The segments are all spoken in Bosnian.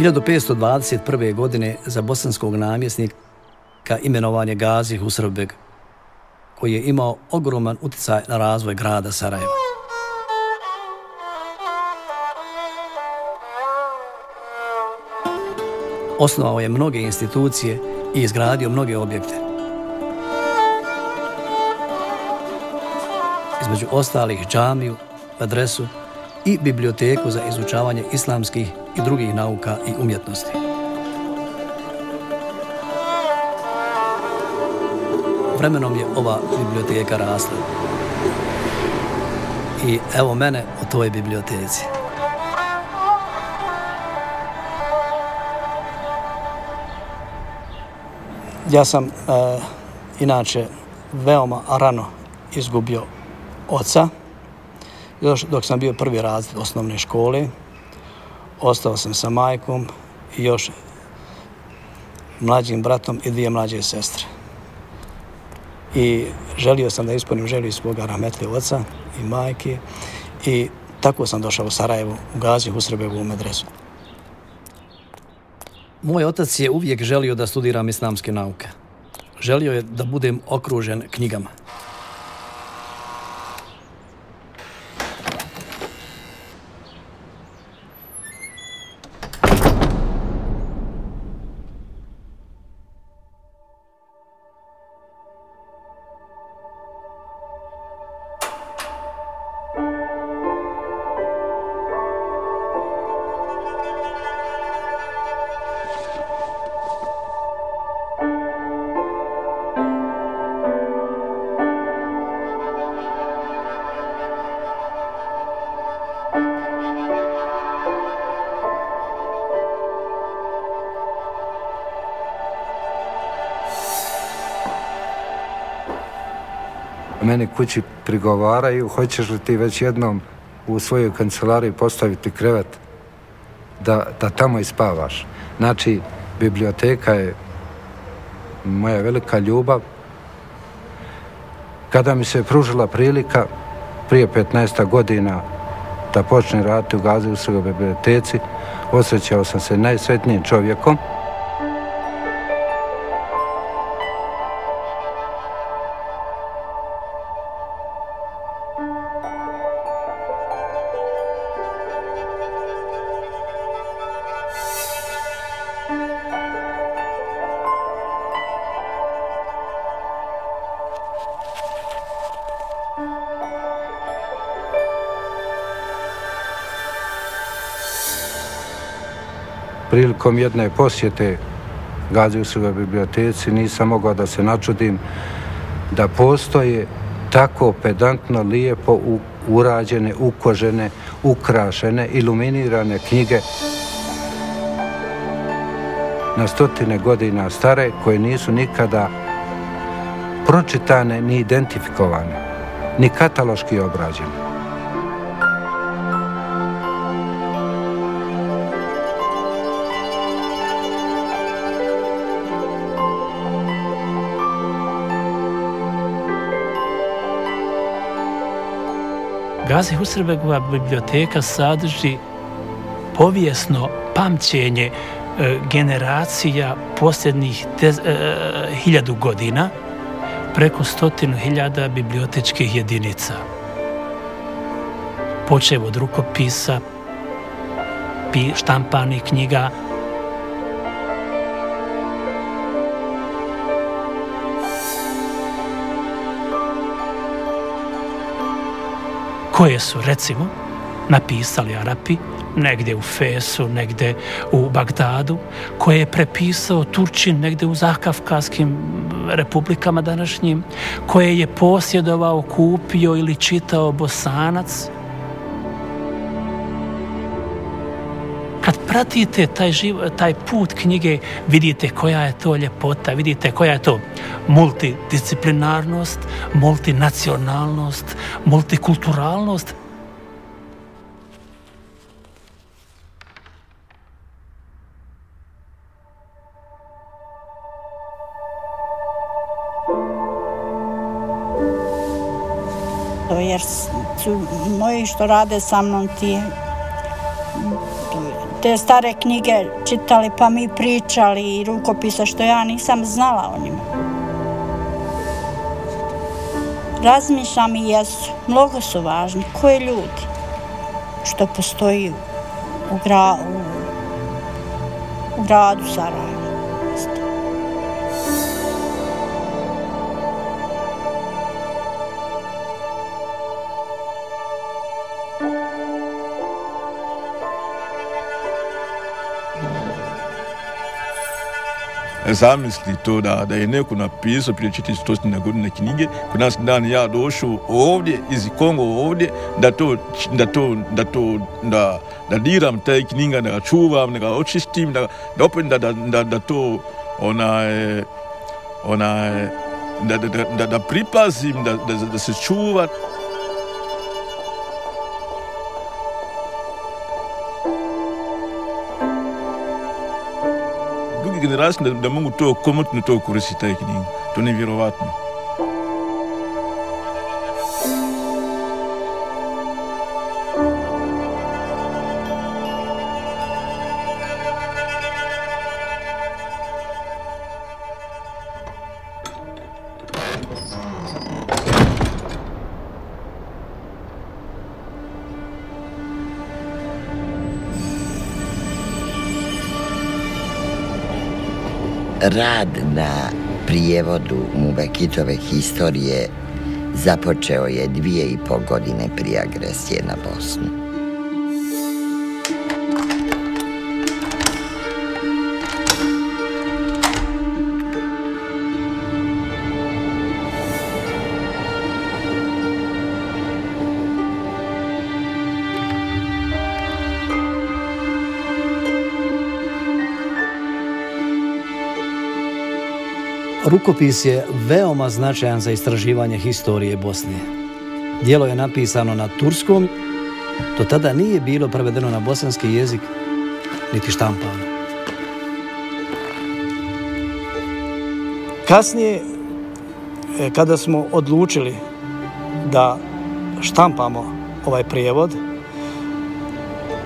1521. godine za bosanskog namjesnika imenovan je Gazi Husrbeg, koji je imao ogroman utjecaj na razvoj grada Sarajeva. Osnovao je mnoge institucije i izgradio mnoge objekte. Između ostalih džamiju, adresu i biblioteku za izučavanje islamskih i drugih nauka i umjetnosti. Vremenom je ova biblioteka rasla. I evo mene u toj biblioteci. Ja sam e, inače veoma rano izgubio oca. Još dok sam bio prvi razred osnovne škole, ostao sam sa majkom i još mlađim bratom i dvije mlađe sestre. I želio sam da ispunim želju svoga rahmetlje oca i majke i tako sam došao u Sarajevo, u Gazi, u Srbevu, u medresu. Moj otac je uvijek želio da studiram islamske nauke. Želio je da budem okružen knjigama. Meni kući prigovaraju, hoćeš li ti već jednom u svojoj kancelariji postaviti krevet da, da tamo i spavaš. Znači, biblioteka je moja velika ljubav. Kada mi se pružila prilika prije 15 godina da počne raditi u Gazi u biblioteci, osjećao sam se najsretnijim čovjekom. Prilikom jedne posjete Gazijusove biblioteci nisam mogao da se načudim da postoje tako pedantno, lijepo urađene, ukožene, ukrašene, iluminirane knjige na stotine godina stare koje nisu nikada pročitane ni identifikovane, ni kataloški obrađene. Gazi Husrebegova biblioteka sadrži povijesno pamćenje e, generacija posljednjih te, e, hiljadu godina preko stotinu hiljada bibliotečkih jedinica. Počev od rukopisa, štampanih knjiga, koje su, recimo, napisali Arapi, negde u Fesu, negde u Bagdadu, koje je prepisao Turčin negde u Zakavkaskim republikama današnjim, koje je posjedovao, kupio ili čitao Bosanac, pratite taj, živ, taj put knjige, vidite koja je to ljepota, vidite koja je to multidisciplinarnost, multinacionalnost, multikulturalnost. Jer su moji što rade sa mnom ti te stare knjige čitali pa mi pričali i rukopisa što ja nisam znala o njima. Razmišljam i jesu, mnogo su važni, koje ljudi što postoji u, gra, u, u gradu Sarajevo. Zamisli to da, da je neko napisao prije 400 godine knjige, kod nas dan ja došao ovdje, iz Kongo ovdje, da to, da to, da to, da, da diram taj knjiga, da ga čuvam, da ga očistim, da, da opet da, da, da, da to, onaj, onaj, da, da, da, da, da pripazim, da, da, da se čuvat, generasi da mugu to komut ni to kursi ta kini to ni virovatni rad na prijevodu Mubekitove historije započeo je dvije i pol godine prije agresije na Bosnu. Rukopis je veoma značajan za istraživanje historije Bosne. Dijelo je napisano na turskom, to tada nije bilo prevedeno na bosanski jezik, niti štampano. Kasnije, e, kada smo odlučili da štampamo ovaj prijevod,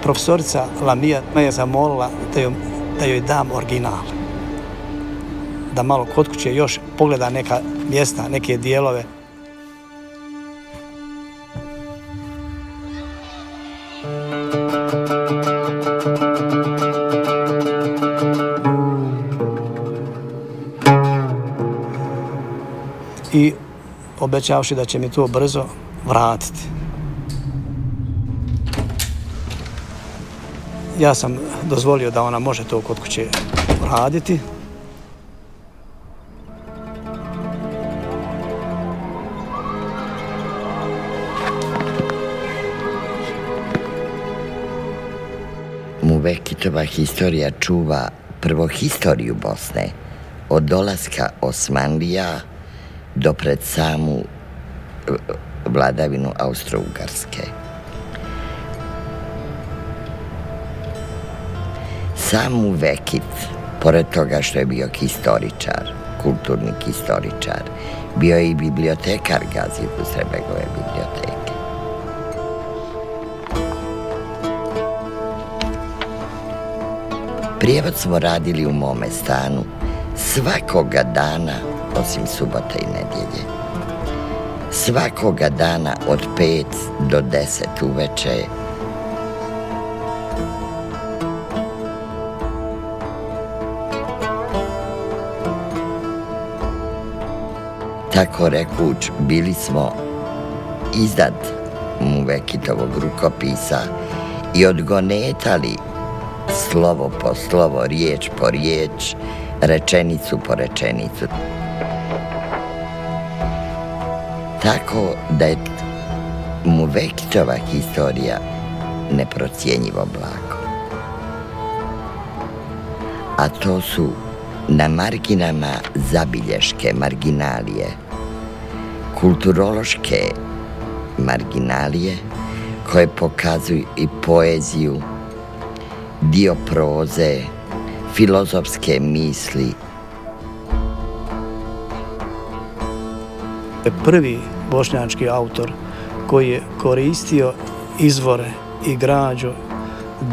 profesorica Lamija me je zamolila da joj, da joj dam original da malo kod kuće još pogleda neka mjesta, neke dijelove. I obećavši da će mi to brzo vratiti. Ja sam dozvolio da ona može to kod kuće raditi. Vekitova historija čuva prvo historiju Bosne, od dolaska Osmanlija do pred samu e, vladavinu Austro-Ugarske. Samu Vekit, pored toga što je bio historičar, kulturni historičar, bio je i bibliotekar Gazi Srebegove biblioteke. Prijevod smo radili u mome stanu svakoga dana, osim subota i nedjelje. Svakoga dana od pet do deset uveče. Tako rekuć, bili smo iznad mu Vekitovog rukopisa i odgonetali slovo po slovo, riječ po riječ, rečenicu po rečenicu. Tako da je mu Vektova historija neprocijenjivo blago. A to su na marginama zabilješke marginalije, kulturološke marginalije koje pokazuju i poeziju, dio proze, filozofske misli. Prvi bošnjački autor koji je koristio izvore i građu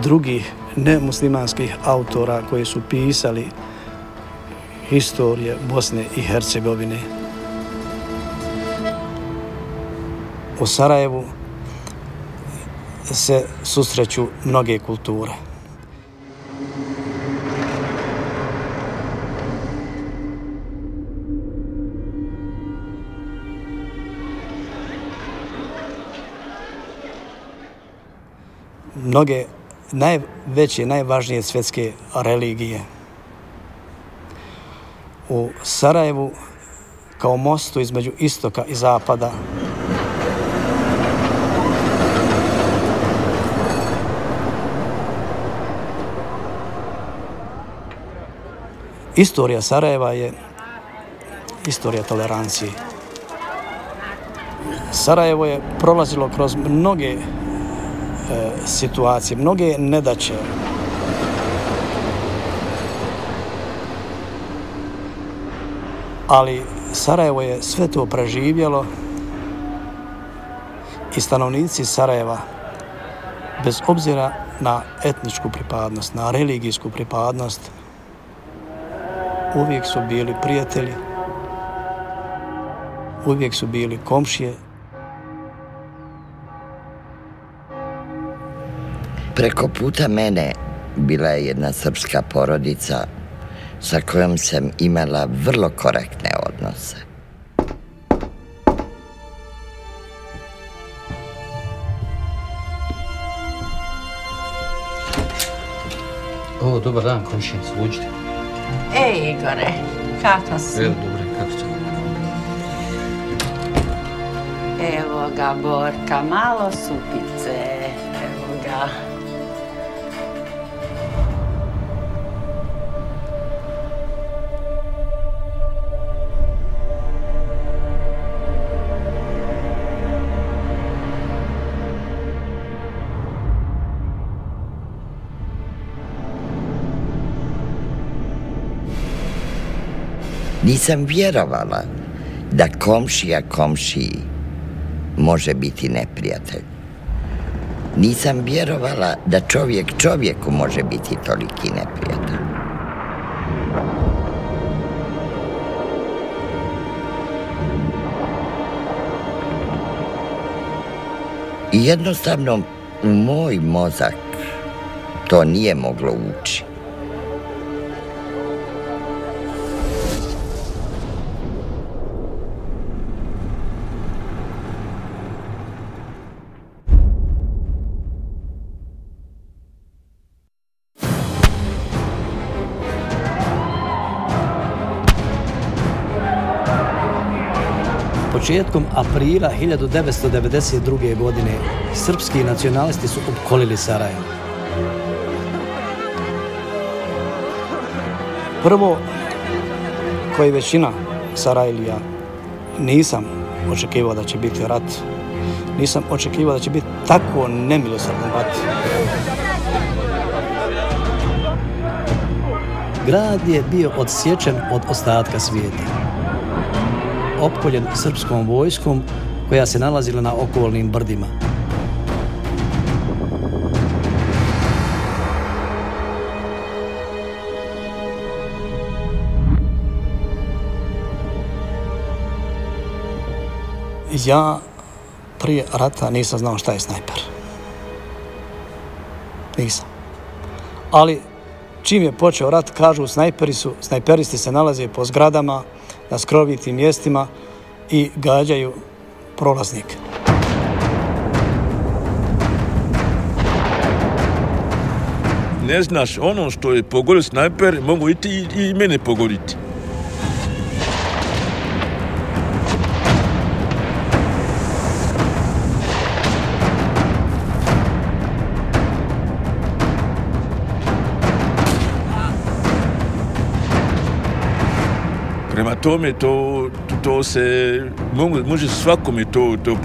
drugih nemuslimanskih autora koji su pisali historije Bosne i Hercegovine. U Sarajevu se susreću mnoge kulture. Mnoge najveće, najvažnije svjetske religije. U Sarajevu, kao mostu između istoka i zapada, Istorija Sarajeva je istorija tolerancije. Sarajevo je prolazilo kroz mnoge E, situacije, mnoge nedaće. Ali Sarajevo je sve to preživjelo i stanovnici Sarajeva, bez obzira na etničku pripadnost, na religijsku pripadnost, uvijek su bili prijatelji, uvijek su bili komšije, Preko puta mene bila je jedna srpska porodica sa kojom sam imala vrlo korektne odnose. O, dobar dan, komšinic, uđite. Ej, Igore, kako si? Evo, dobro, kako ste? Evo ga, Borka, malo supice. Evo ga. Nisam vjerovala da komšija komšiji može biti neprijatelj. Nisam vjerovala da čovjek čovjeku može biti toliki neprijatelj. I jednostavno moj mozak to nije moglo učiti. Početkom aprila 1992. godine srpski nacionalisti su opkolili Sarajevo. Prvo, koji većina Sarajlija, nisam očekivao da će biti rat. Nisam očekivao da će biti tako nemilosrdan rat. Grad je bio odsječen od ostatka svijeta opkoljen srpskom vojskom koja se nalazila na okolnim brdima. Ja prije rata nisam znao šta je snajper. Nisam. Ali čim je počeo rat, kažu snajperi su, snajperisti se nalaze po zgradama, na skrovitim mjestima i gađaju prolaznike. Ne znaš, ono što je pogodio snajper, mogu i ti i mene pogoditi. tô mi tô tô se može svakome tô tô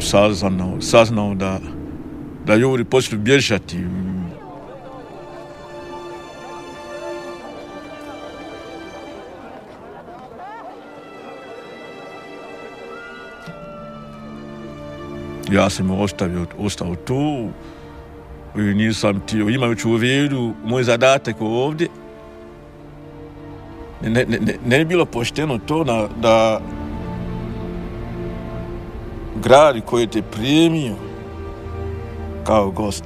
sam saznao, saznao da da ljudi počnu bježati. Ja sam ostavio, ostao tu i nisam tio, imajući u vidu moj zadatak ovdje, ne, ne, ne, ne bilo pošteno to na, da grad koji te primio kao gost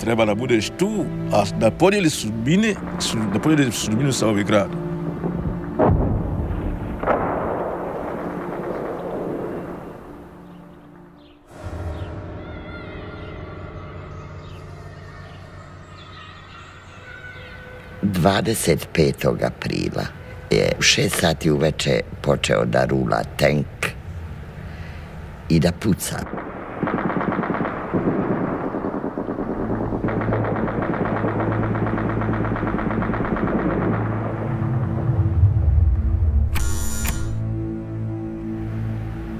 treba da budeš tu, a da podijeli sudbine, da podijeli sudbinu sa ovih grada. Dvadeset petog aprila je u šest sati uveče počeo da rula tank i da puca.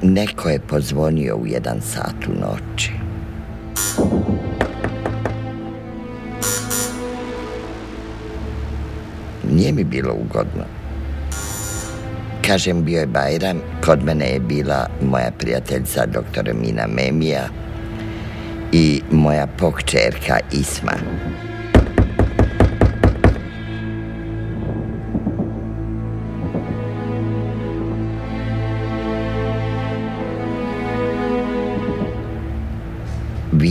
Neko je pozvonio u jedan sat u noći. Nije mi bilo ugodno. Kažem, bio je Bajram, kod mene je bila moja prijateljica doktora Mina Memija i moja pokčerka Isma.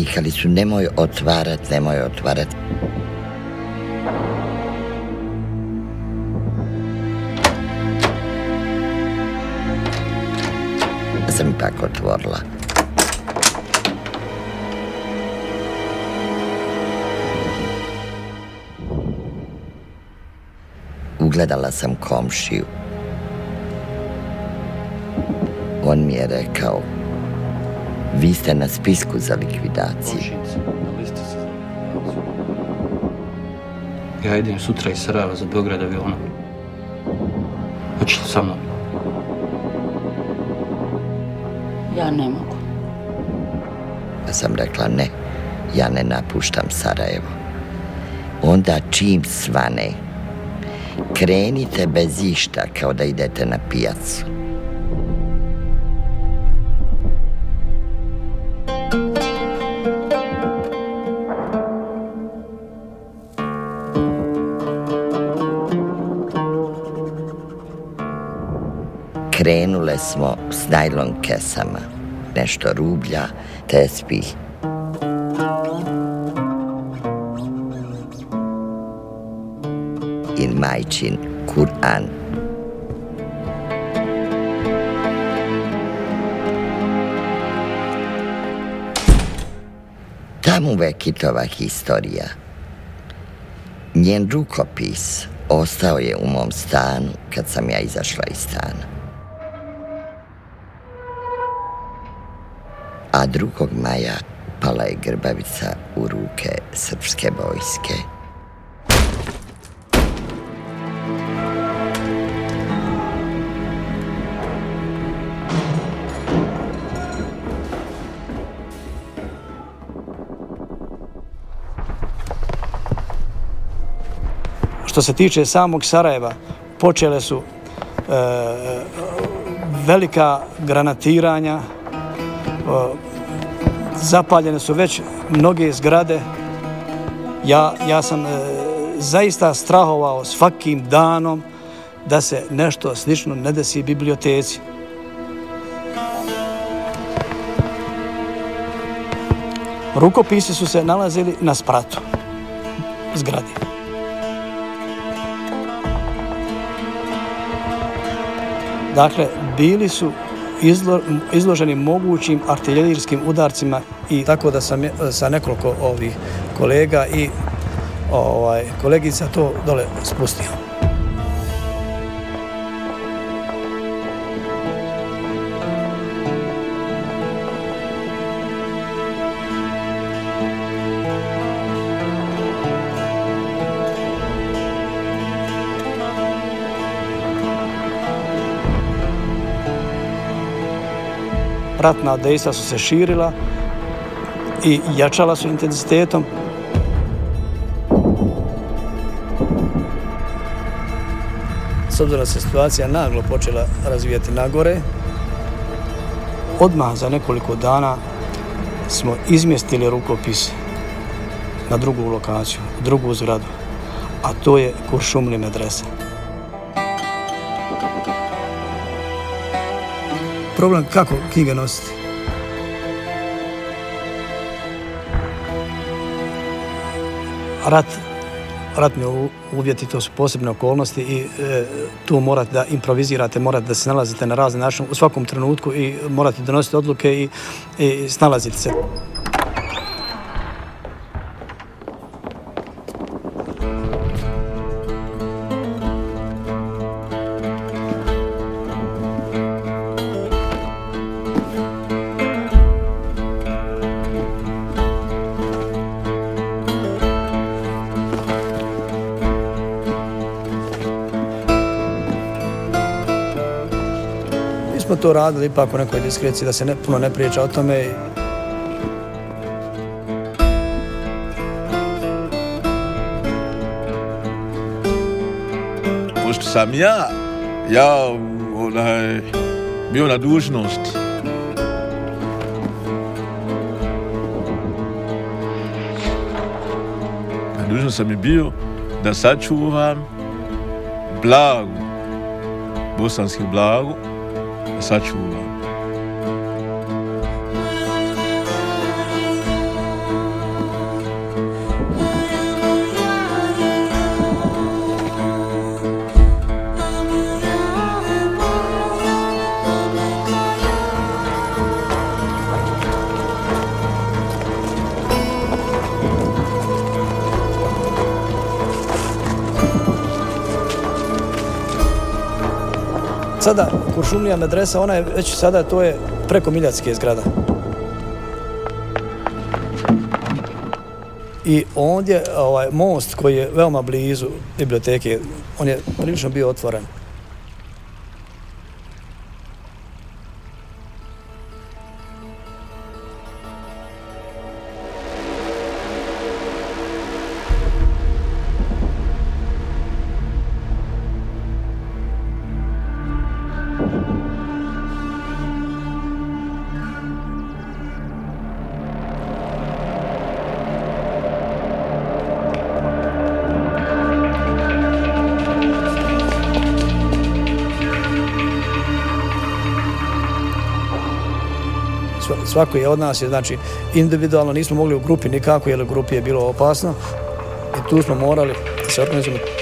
Vikali su, nemoj otvarat, nemoj otvarat. sam ipak otvorila. Ugledala sam komšiju. On mi je rekao, vi ste na spisku za likvidaciju. Ja idem sutra iz Sarajeva za Beograd avionom. Hoćeš li sa mnom? Ja ne mogu. Ja sam rekla ne, ja ne napuštam Sarajevo. Onda čim svane, krenite bez išta kao da idete na pijacu. Krenule smo s najlon kesama, nešto rublja, tespih. I majčin Kur'an. Tamo Vekitova historija. Njen rukopis ostao je u mom stanu kad sam ja izašla iz stana. A 2. maja pala je grbavica u ruke srpske vojske. Što se tiče samog Sarajeva, počele su e, e velika granatiranja, zapaljene su već mnoge zgrade. Ja, ja sam e, zaista strahovao svakim danom da se nešto slično ne desi biblioteci. Rukopisi su se nalazili na spratu zgrade. Dakle, bili su izlo, izloženi mogućim artiljerijskim udarcima i tako da sam sa nekoliko ovih kolega i ovaj kolegica to dole spustio. Ratna dejstva su se širila i jačala su intenzitetom. S obzirom da se situacija naglo počela razvijati nagore, odmah za nekoliko dana smo izmjestili rukopis na drugu lokaciju, drugu zgradu, a to je Kuršumli medresa. Problem kako knjige nositi? Rat, ratni uvjeti, to su posebne okolnosti i e, tu morate da improvizirate, morate da se nalazite na razne načine u svakom trenutku i morate donositi odluke i, i snalaziti se. To radili ipak u nekoj diskreciji, da se ne, puno ne priča o tome. Pošto sam ja, ja onaj, bio na dužnosti, na dužnost sam je bio da sačuvam blagu, bosanski blagu, such love. Sada Kuršumlija medresa, ona je već sada, to je preko Miljacke zgrada. I ondje ovaj most koji je veoma blizu biblioteke, on je prilično bio otvoren. Svako je od nas je znači individualno nismo mogli u grupi nikako jer u grupi je bilo opasno. I tu smo morali se organizujemo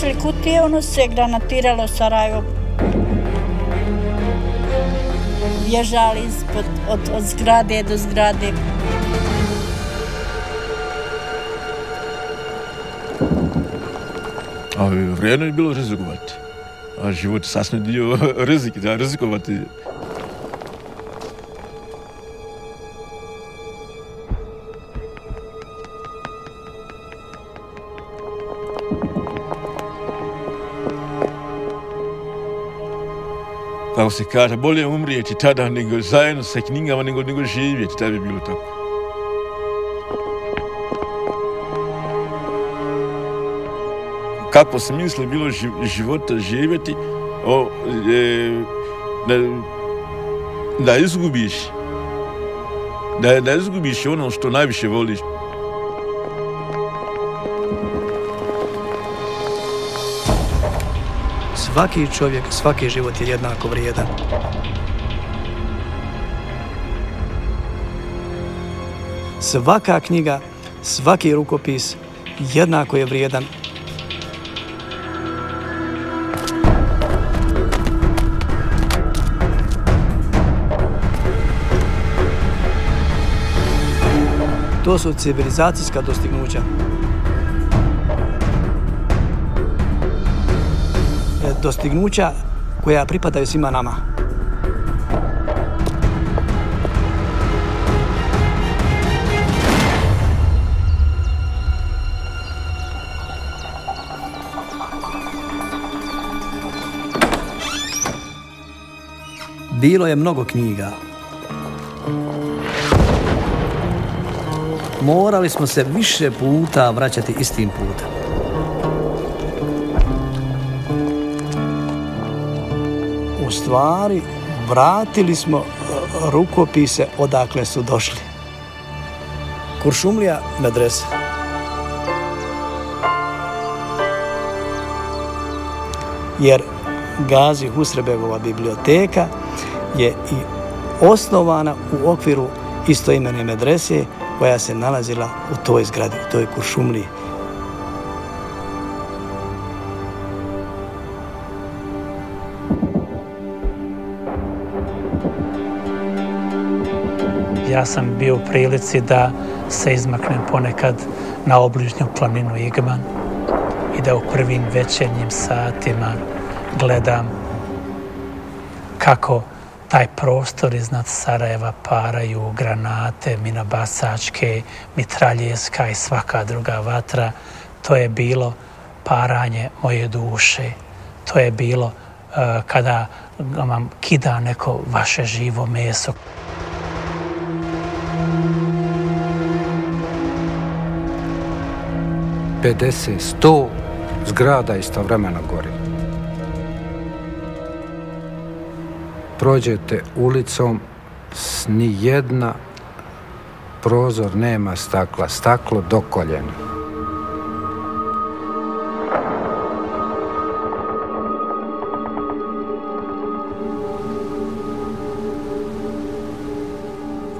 nosili kutije, ono se granatiralo Sarajevo. Bježali ispod, od, od zgrade do zgrade. A vrijedno je bilo rizikovati. A život je sasvim dio rizik, da rizikovati Kao se kaže, bolje umrijeti tada nego zajedno sa knjigama nego, nego živjeti, tada bi bilo tako. Kako se misli bilo života živjeti, o, e, da, da izgubiš, da, da izgubiš ono što najviše voliš. Svaki čovjek, svaki život je jednako vrijedan. Svaka knjiga, svaki rukopis jednako je vrijedan To su civilizacijska dostignuća. Dostignuća koja pripadaju svima nama. Bilo je mnogo knjiga. Morali smo se više puta vraćati istim putem. Stvari, vratili smo e, rukopise odakle su došli. Kuršumlija medresa. Jer Gazi Husrebegova biblioteka je i osnovana u okviru istoimene medrese koja se nalazila u toj zgradi, u toj kuršumliji. Ja sam bio u prilici da se izmaknem ponekad na obližnju planinu Igman i da u prvim večernjim satima gledam kako taj prostor iznad Sarajeva paraju granate, minabasačke, mitraljeska i svaka druga vatra. To je bilo paranje moje duše. To je bilo uh, kada eh, vam kida neko vaše živo meso. Pedeset, sto zgrada istovremeno gori. prođete ulicom, s ni jedna prozor nema stakla, staklo do koljena.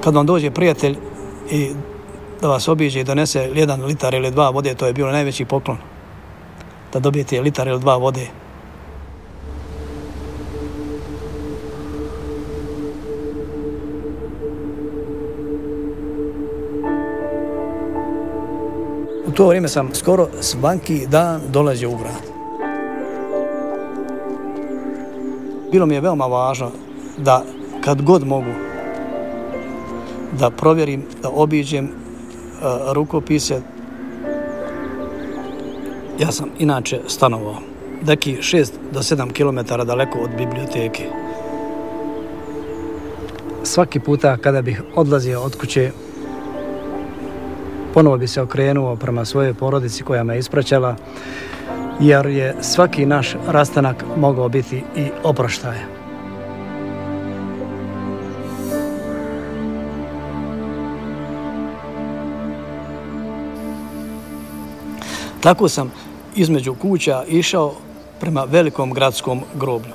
Kad vam dođe prijatelj i da vas obiđe i donese jedan litar ili dva vode, to je bilo najveći poklon. Da dobijete litar ili dva vode. U to vrijeme sam skoro svaki dan dolazio u grad. Bilo mi je veoma važno da kad god mogu da provjerim, da obiđem Eh, rukopise. Ja sam inače stanovao neki 6 do 7 km daleko od biblioteke. Svaki puta kada bih odlazio od kuće, ponovo bi se okrenuo prema svojoj porodici koja me ispraćala, jer je svaki naš rastanak mogao biti i oproštaje. Tako sam između kuća išao prema velikom gradskom groblju.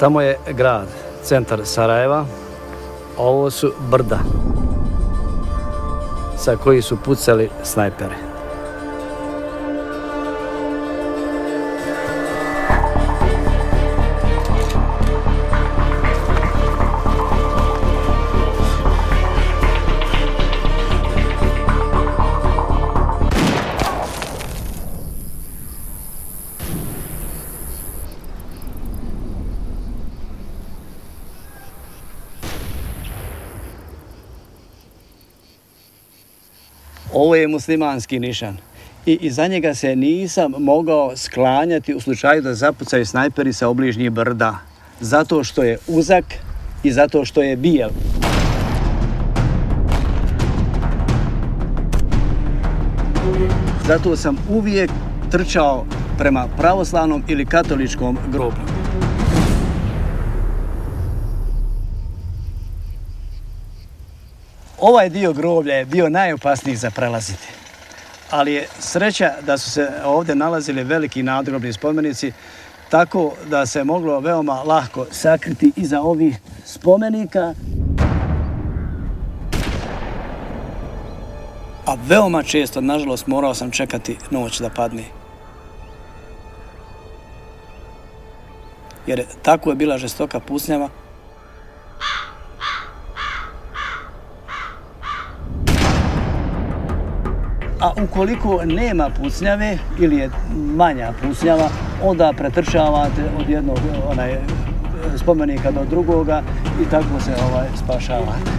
Tamo je grad, centar Sarajeva. Ovo su brda sa koji su pucali snajpere. Je muslimanski nišan. I iza njega se nisam mogao sklanjati u slučaju da zapucaju snajperi sa obližnjih brda. Zato što je uzak i zato što je bijel. Zato sam uvijek trčao prema pravoslavnom ili katoličkom groblju. Ovaj dio groblja je bio najopasniji za prelaziti. Ali je sreća da su se ovdje nalazili veliki nadgrobni spomenici, tako da se moglo veoma lahko sakriti iza ovih spomenika. A veoma često, nažalost, morao sam čekati noć da padne. Jer tako je bila žestoka pusnjava, A ukoliko nema pucnjave ili je manja pucnjava, onda pretrčavate od jednog onaj, e, spomenika do drugoga i tako se ovaj spašavate.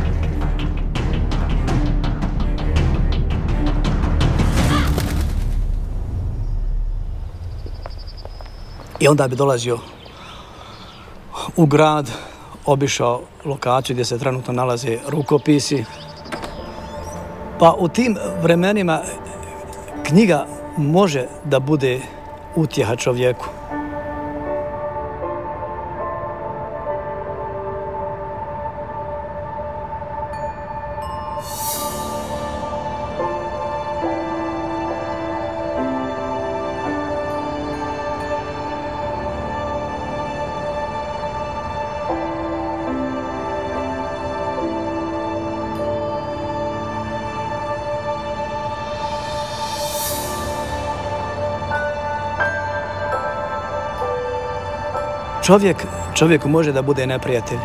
I onda bi dolazio u grad, obišao lokaciju gdje se trenutno nalaze rukopisi. Pa u tim vremenima knjiga može da bude utjeha čovjeku. Čovjek, čovjeku može da bude neprijatelj.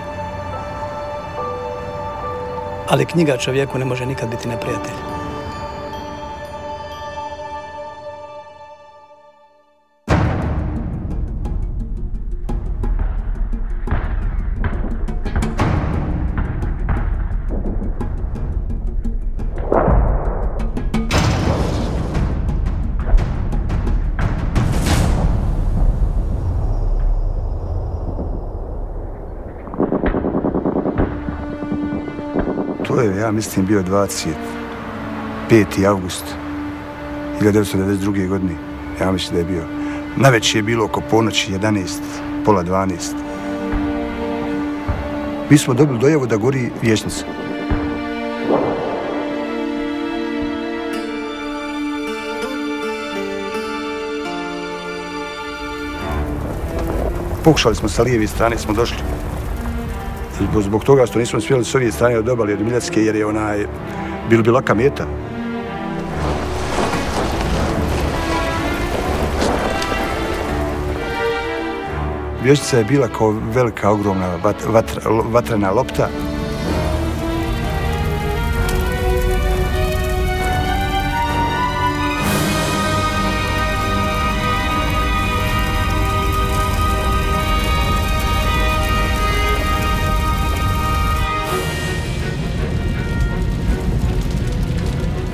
Ali knjiga čovjeku ne može nikad biti neprijatelj. Ja mislim, bio 25. august 1992. godine. Ja mislim da je bio. Naveć je bilo oko ponoći 11, pola 12. Mi smo dobili dojavu da gori vječnica. Pokušali smo sa lijeve strane, smo došli zbog, zbog toga što nismo smjeli s ovije strane od obali od Miljacke, jer je onaj, bilo bi laka meta. Vještica je bila kao velika, ogromna vatra, vatrena lopta.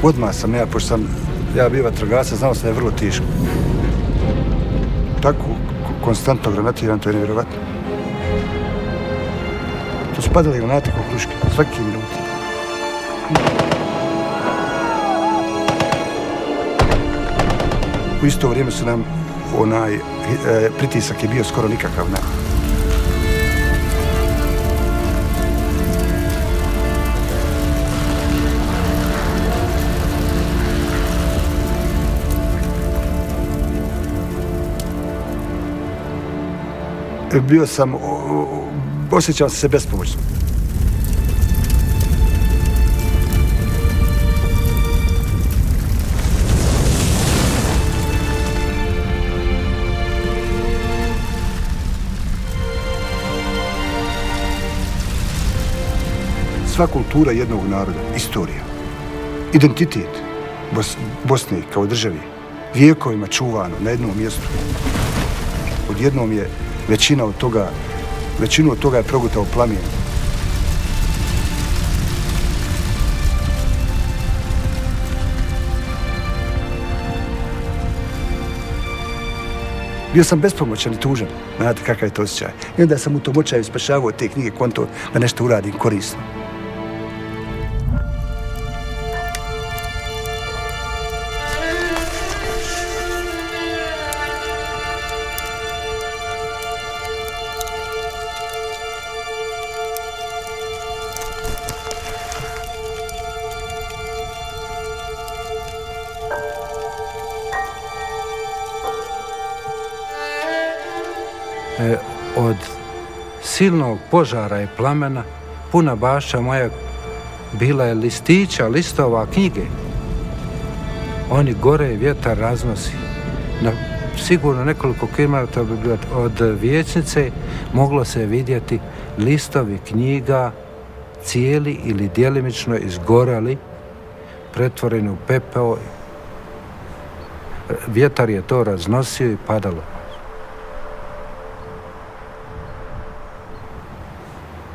Odmah sam ja, pošto sam ja bio vatrogasac, znao sam da je vrlo tiško. Tako konstantno granatiran, to je nevjerovatno. To su padali granate kao kruške, svaki minuti. U isto vrijeme su nam onaj e, pritisak je bio skoro nikakav. Ne? Bio sam, osjećao se bespomoćno. Sva kultura jednog naroda, istorija, identitet Bos Bosne kao državi, vijekovima čuvano na jednom mjestu, odjednom je većina od toga, većinu od toga je progutao plamijen. Bio sam bespomoćan i tužan. Znate kakav je to osjećaj. I onda sam u tom očaju spašavao te knjige konto da nešto uradim korisno. Silnog požara i plamena puna baša moja bila je listića, listova knjige. Oni gore vjetar raznosi. Na sigurno nekoliko kilometra od vijećnice moglo se vidjeti listovi knjiga cijeli ili dijelimično izgorali, pretvoreni u pepeo. Vjetar je to raznosio i padalo.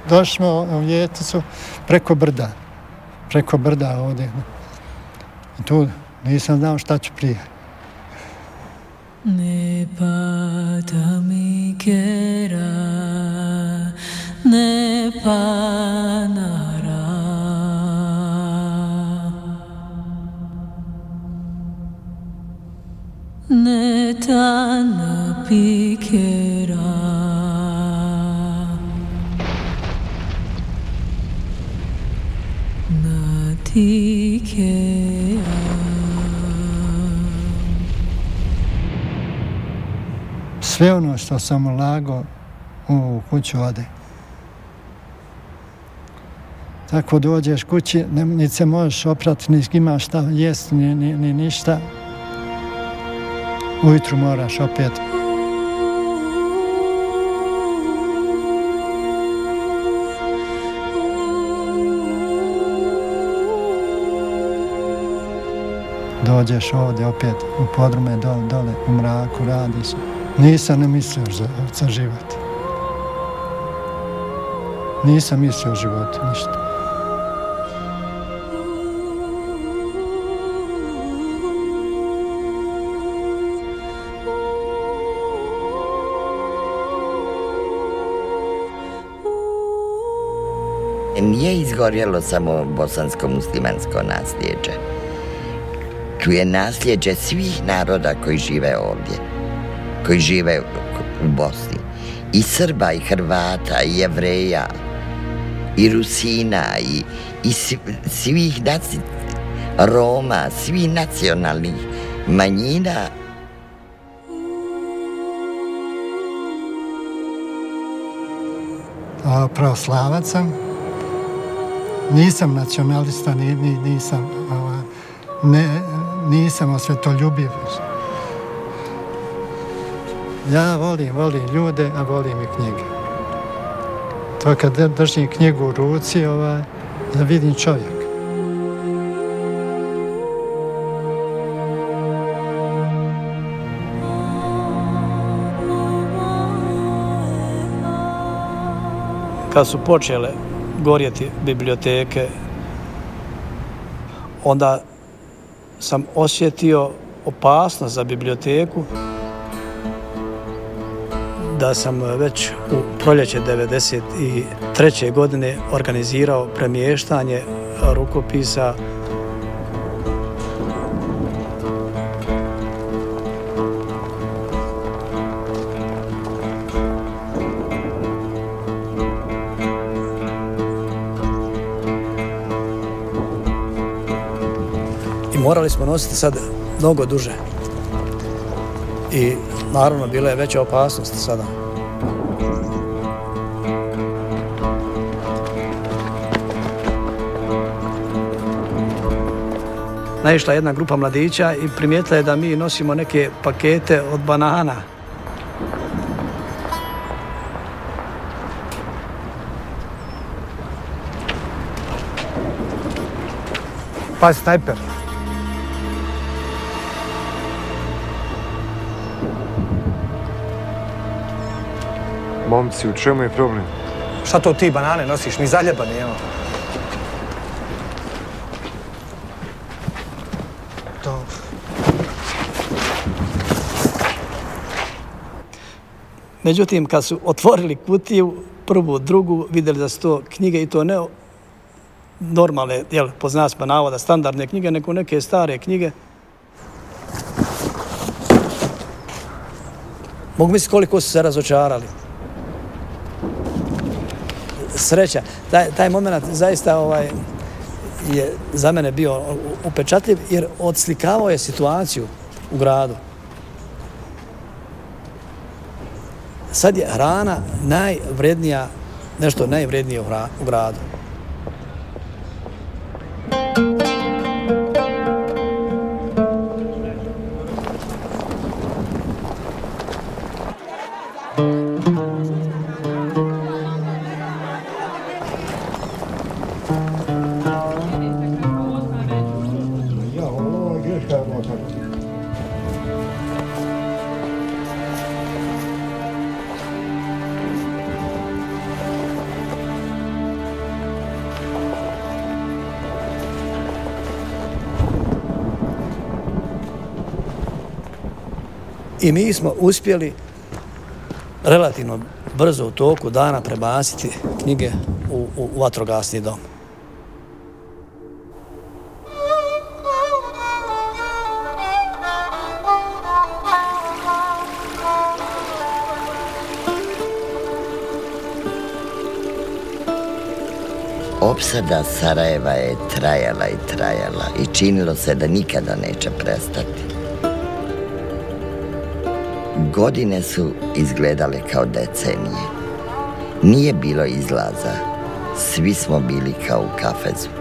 Došli smo u Ljeticu preko brda. Preko brda ovdje. I tu nisam znao šta ću prije. Ne pada mi kera, ne panara. Ne tana pikera. Sve ono što sam lago u kuću ode. Tako dođeš kući, ne, ni se možeš oprati, ni imaš šta jest, ni, ni, ni ništa. Ujutru moraš opet. Dođeš ovdje opet u podrume dole, dole u mraku, radi se. Nisam ne mislio za, za život. Nisam mislio o životu, ništa. Nije izgorjelo samo bosansko-muslimansko nasljeđe. Tu je nasljeđe svih naroda koji žive ovdje koji žive u Bosni. I Srba, i Hrvata, i Jevreja, i Rusina, i, i svih naci, Roma, svih nacionalnih manjina. Pravoslavac sam. Nisam nacionalista, ni, ni, nisam, ne, nisam osvetoljubiv. Ja volim, volim ljude, a volim i knjige. To kad držim knjigu u ruci, ovaj, da vidim čovjek. Kad su počele gorjeti biblioteke, onda sam osjetio opasnost za biblioteku, da sam već u proljeće 1993. godine organizirao premještanje rukopisa morali smo nositi sad mnogo duže i naravno bila je veća opasnost sada. Naišla jedna grupa mladića i primijetila je da mi nosimo neke pakete od banana. Pa snajper. Momci, u čemu je problem? Šta to ti banane nosiš? Mi zaljebani, evo. To... Međutim, kad su otvorili kutiju, prvu, drugu, vidjeli da su to knjige i to ne normalne, jel, pozna pa navoda, standardne knjige, neko neke stare knjige. Mogu misliti koliko su se razočarali sreća. Taj, taj moment zaista ovaj, je za mene bio upečatljiv jer odslikavao je situaciju u gradu. Sad je hrana najvrednija, nešto najvrednije u gradu. I mi smo uspjeli relativno brzo u toku dana prebaciti knjige u, u, u vatrogasni dom. Opsada Sarajeva je trajala i trajala i činilo se da nikada neće prestati. Godine su izgledale kao decenije. Nije bilo izlaza. Svi smo bili kao u kafezu.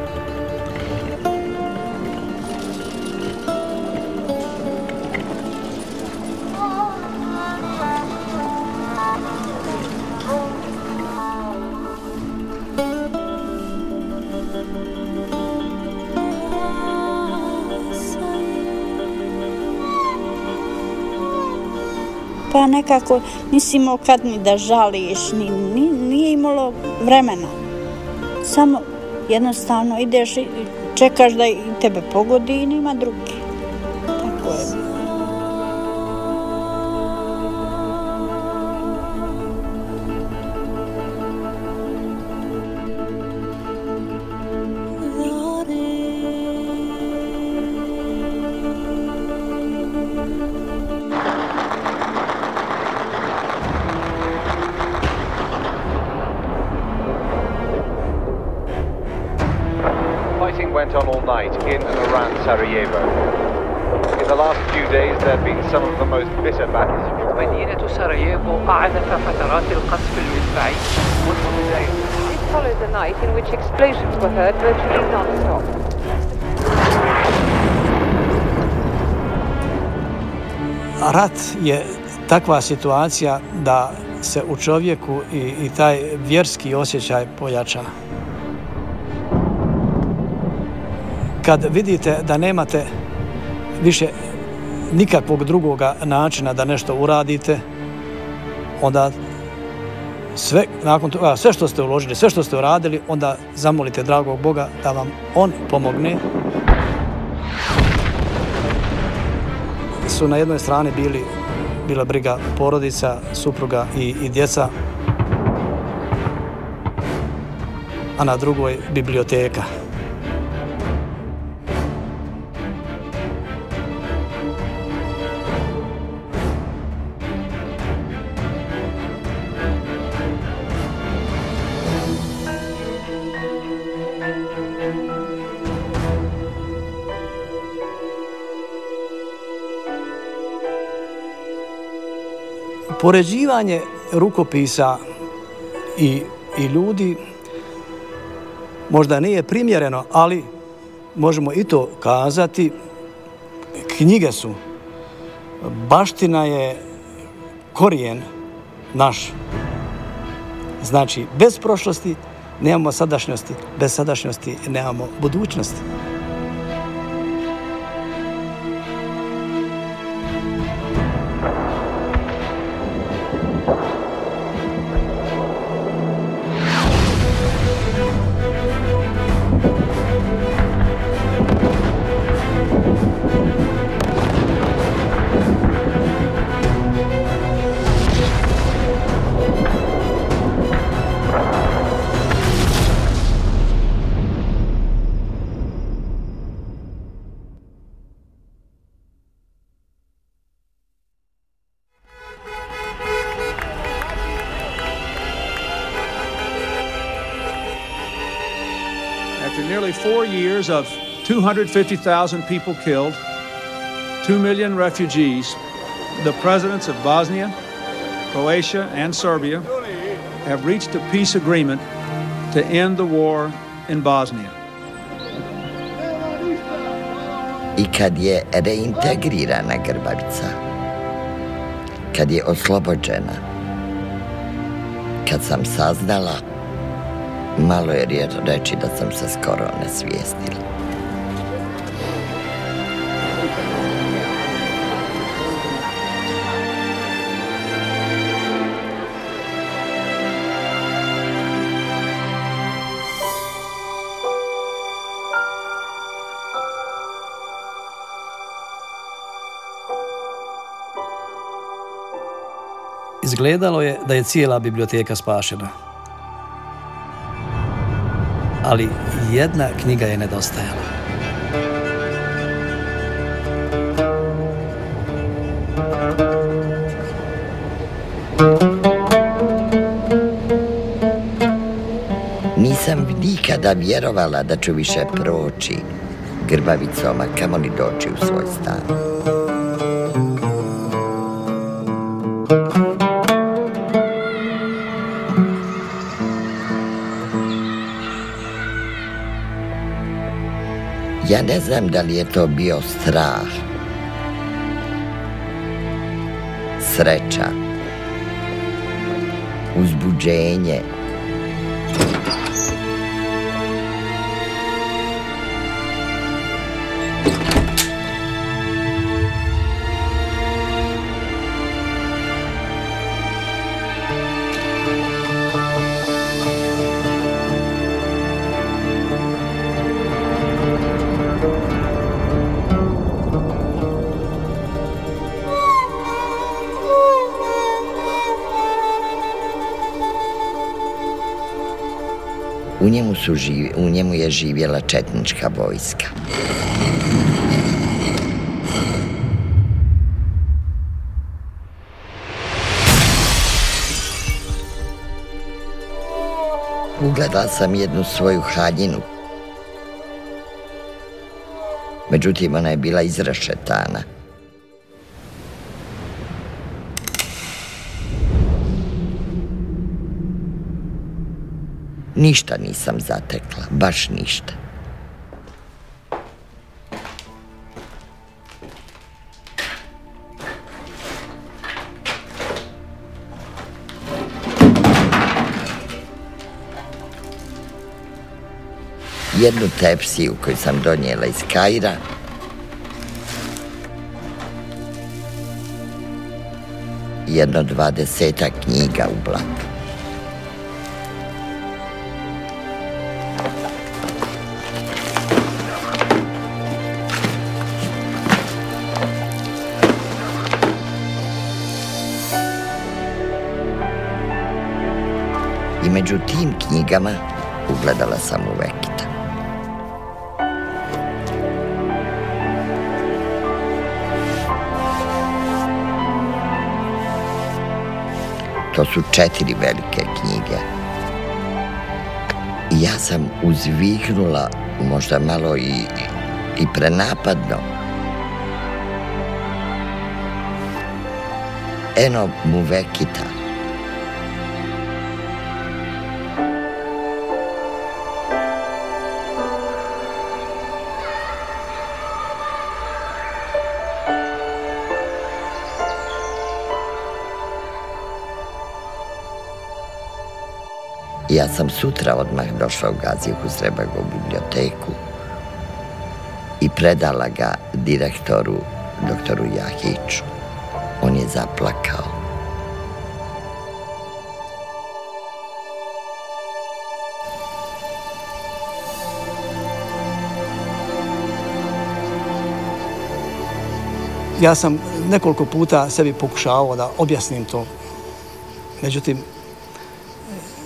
Nekako nisi imao kad ni da žališ, ni, ni, nije imalo vremena. Samo jednostavno ideš i čekaš da i tebe pogodi i nima drugi. Takva situacija da se u čovjeku i, i taj vjerski osjećaj pojača. Kad vidite da nemate više nikakvog drugoga načina da nešto uradite, onda sve, nakon toga, sve što ste uložili, sve što ste uradili, onda zamolite dragog Boga da vam On pomogne. Su na jednoj strani bili bila briga porodica, supruga i, i djeca, a na drugoj biblioteka. Poređivanje rukopisa i, i ljudi možda nije primjereno, ali možemo i to kazati, knjige su, baština je korijen naš. Znači, bez prošlosti nemamo sadašnjosti, bez sadašnjosti nemamo budućnosti. Years of 250,000 people killed, 2 million refugees, the presidents of Bosnia, Croatia, and Serbia have reached a peace agreement to end the war in Bosnia. I kad je reintegrirana Grbavica, kad je oslobođena, kad sam saznala, Malo je rijet reći da sam se skoro nesvijestila. Izgledalo je da je cijela biblioteka spašena. Ali jedna knjiga je nedostajala. Nisam nikada vjerovala da ću više proći grbavicom, a kamo ni doći u svoj stan. Ja ne znam da li je to bio strah, sreća, uzbuđenje, su živi, u njemu je živjela četnička vojska. Ugledala sam jednu svoju haljinu. Međutim, ona je bila izrašetana. Ništa nisam zatekla, baš ništa. Jednu tepsiju koju sam donijela iz Kajra, jedno dvadeseta knjiga u blatu. Među tim knjigama ugledala sam u Vekita. To su četiri velike knjige. I ja sam uzvihnula, možda malo i, i prenapadno. Eno mu Vekita. Ja sam sutra odmah došla u Gazijevu Zrebagu biblioteku i predala ga direktoru, doktoru Jahiću. On je zaplakao. Ja sam nekoliko puta sebi pokušavao da objasnim to. Međutim,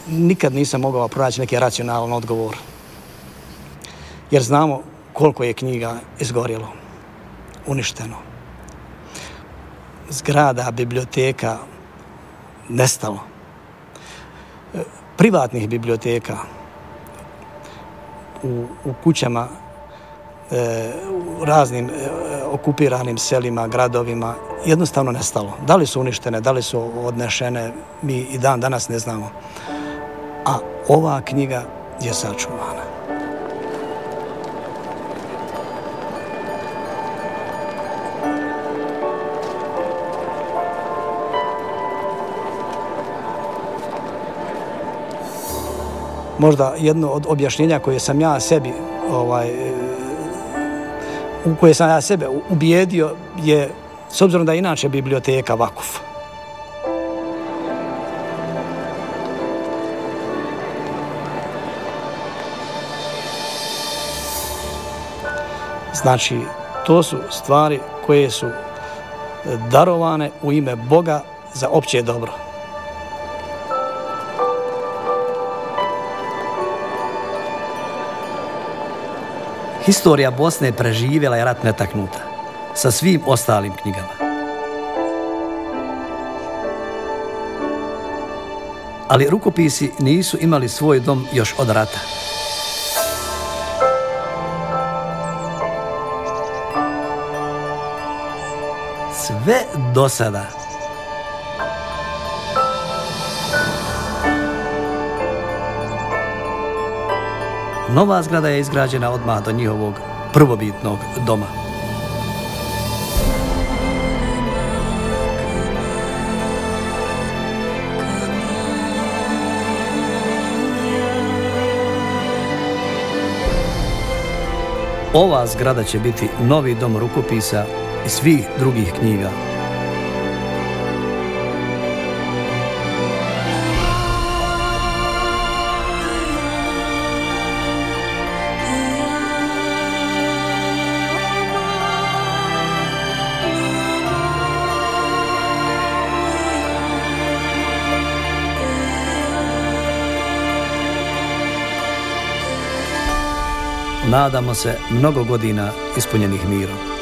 nikad nisam mogao pronaći neki racionalan odgovor. Jer znamo koliko je knjiga izgorjelo, uništeno. Zgrada, biblioteka, nestalo. Privatnih biblioteka u, u kućama, e, u raznim e, okupiranim selima, gradovima, jednostavno nestalo. Da li su uništene, da li su odnešene, mi i dan danas ne znamo a ova knjiga je sačuvana. Možda jedno od objašnjenja koje sam ja sebi ovaj, u koje sam ja sebe ubijedio je, s obzirom da je inače biblioteka Vakuf, Znači, to su stvari koje su e, darovane u ime Boga za opće dobro. Historija Bosne preživjela je rat netaknuta sa svim ostalim knjigama. Ali rukopisi nisu imali svoj dom još od rata. Sve do sada Nova zgrada je izgrađena odmah do njihovog prvobitnog doma. Ova zgrada će biti novi dom rukopisa i svih drugih knjiga nadamo se mnogo godina ispunjenih mirom.